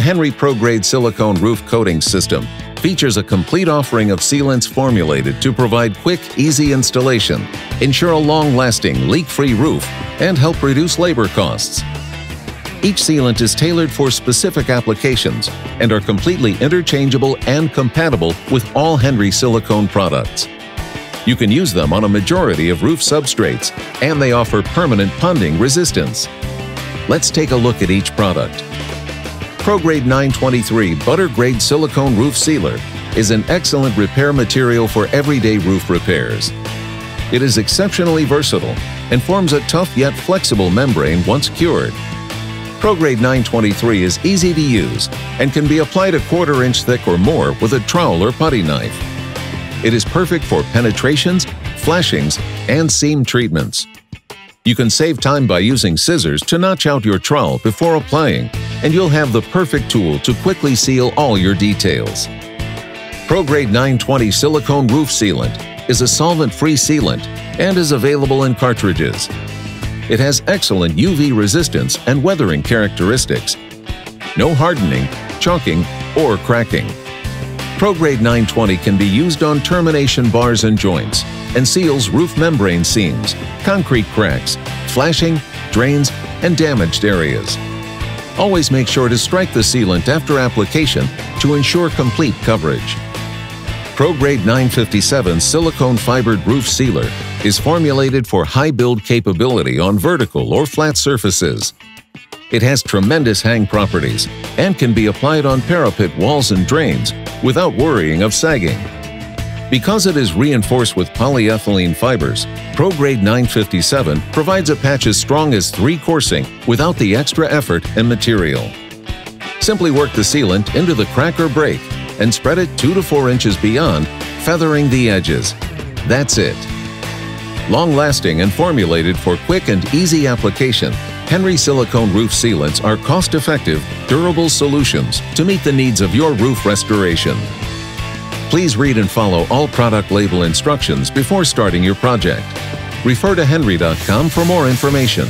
Henry ProGrade silicone roof coating system features a complete offering of sealants formulated to provide quick, easy installation, ensure a long-lasting, leak-free roof, and help reduce labor costs. Each sealant is tailored for specific applications and are completely interchangeable and compatible with all Henry silicone products. You can use them on a majority of roof substrates, and they offer permanent ponding resistance. Let's take a look at each product. ProGrade 923 Butter Grade Silicone Roof Sealer is an excellent repair material for everyday roof repairs. It is exceptionally versatile and forms a tough yet flexible membrane once cured. ProGrade 923 is easy to use and can be applied a quarter inch thick or more with a trowel or putty knife. It is perfect for penetrations, flashings, and seam treatments. You can save time by using scissors to notch out your trowel before applying, and you'll have the perfect tool to quickly seal all your details. ProGrade 920 Silicone Roof Sealant is a solvent-free sealant and is available in cartridges. It has excellent UV resistance and weathering characteristics. No hardening, chalking, or cracking. ProGrade 920 can be used on termination bars and joints and seals roof membrane seams, concrete cracks, flashing, drains, and damaged areas. Always make sure to strike the sealant after application to ensure complete coverage. ProGrade 957 silicone fibered roof sealer is formulated for high build capability on vertical or flat surfaces. It has tremendous hang properties and can be applied on parapet walls and drains without worrying of sagging. Because it is reinforced with polyethylene fibers, ProGrade 957 provides a patch as strong as 3 coursing without the extra effort and material. Simply work the sealant into the crack or break and spread it 2 to 4 inches beyond, feathering the edges. That's it. Long-lasting and formulated for quick and easy application, Henry silicone roof sealants are cost-effective, durable solutions to meet the needs of your roof restoration. Please read and follow all product label instructions before starting your project. Refer to henry.com for more information.